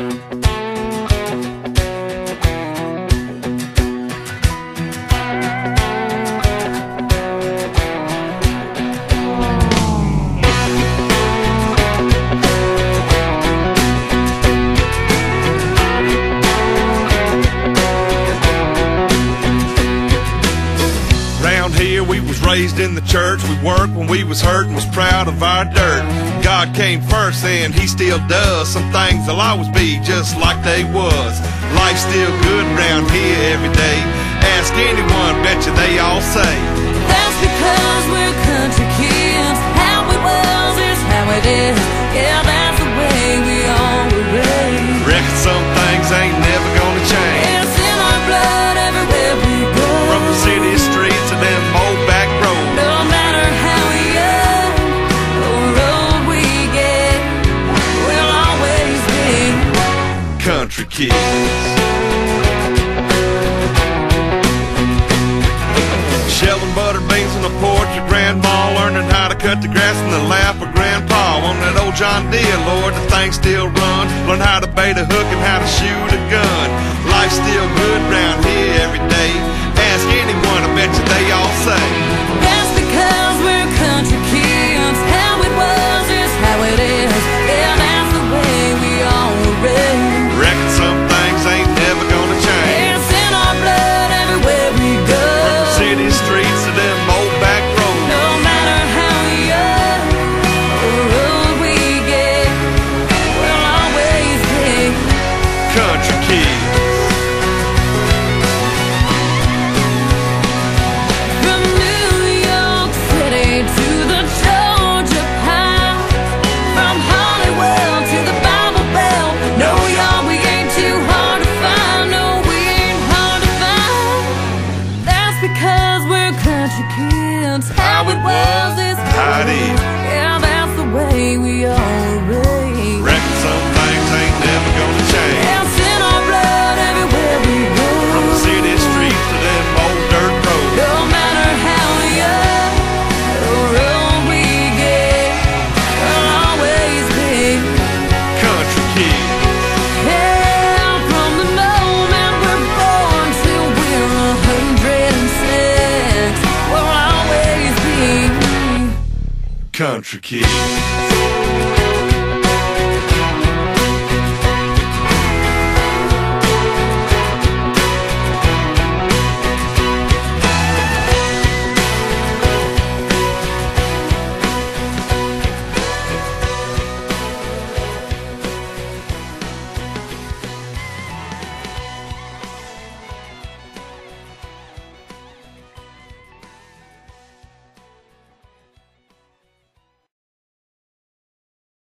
Round raised in the church. We worked when we was hurt and was proud of our dirt. God came first and he still does. Some things will always be just like they was. Life's still good round here every day. Ask anyone, bet you they all say. That's because we're country kids. How it was is how it is. Country kids. Shelling butter beans on the porch of grandma, learning how to cut the grass in the lap of grandpa. On that old John Deere, Lord, the thing still runs. Learn how to bait a hook and how to shoot a gun. Because we're country kids. How it was is How it is. Yeah, that's the way we Country kids.